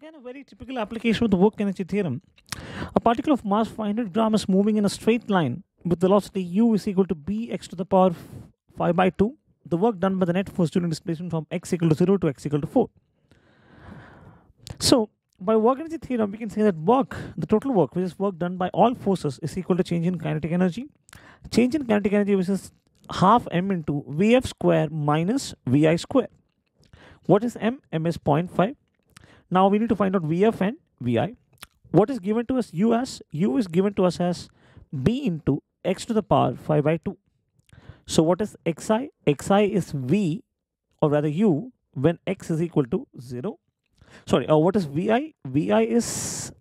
Again, a very typical application of the work energy theorem. A particle of mass 500 gram is moving in a straight line with velocity u is equal to bx to the power 5 by 2. The work done by the net force during displacement from x equal to 0 to x equal to 4. So, by work energy theorem, we can say that work, the total work, which is work done by all forces, is equal to change in kinetic energy. Change in kinetic energy, which is half m into vf square minus vi square. What is m? m is 0.5. Now we need to find out vf and vi. What is given to us u as? u is given to us as b into x to the power 5 by 2. So what is xi? xi is v or rather u when x is equal to 0 sorry uh, what is vi vi is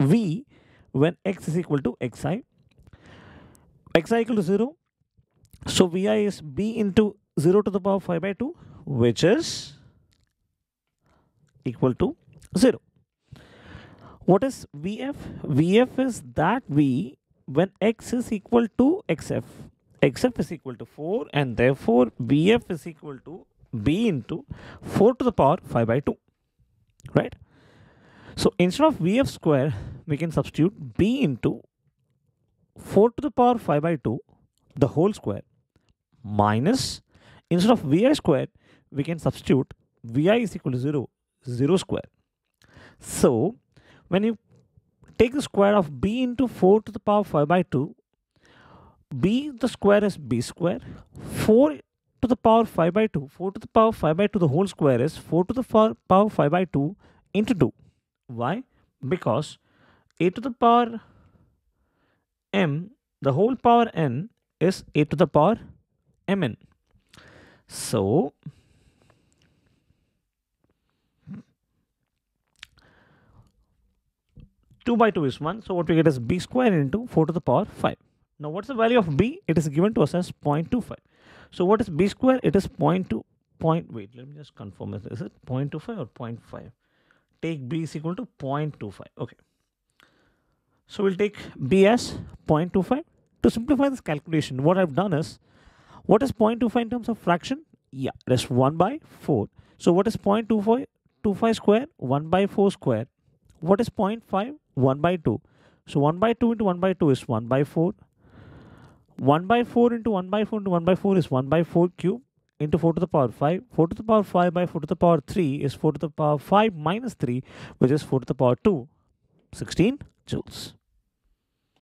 v when x is equal to xi xi equal to 0 so vi is b into 0 to the power 5 by 2 which is equal to 0 what is vf vf is that v when x is equal to xf xf is equal to 4 and therefore vf is equal to b into 4 to the power 5 by 2 right? So instead of Vf square, we can substitute B into 4 to the power 5 by 2, the whole square, minus, instead of Vi square, we can substitute Vi is equal to 0, 0 square. So when you take the square of B into 4 to the power 5 by 2, B the square is B square, 4 to the power 5 by 2. 4 to the power 5 by 2 the whole square is 4 to the power 5 by 2 into 2. Why? Because a to the power m the whole power n is a to the power mn. So two by two is one. So what we get is b square into four to the power five. Now what's the value of b? It is given to us as 0.25. So what is b square? It is 0.2 point. Wait, let me just confirm. Is it 0.25 or 0.5? Take b is equal to 0.25. Okay. So we'll take b as 0.25. To simplify this calculation, what I've done is, what is 0.25 in terms of fraction? Yeah, it is 1 by 4. So what is 0.25 25 square? 1 by 4 square. What is 0.5? 1 by 2. So 1 by 2 into 1 by 2 is 1 by 4. 1 by 4 into 1 by 4 into 1 by 4 is 1 by 4 cube into 4 to the power 5. 4 to the power 5 by 4 to the power 3 is 4 to the power 5 minus 3 which is 4 to the power 2. 16 joules.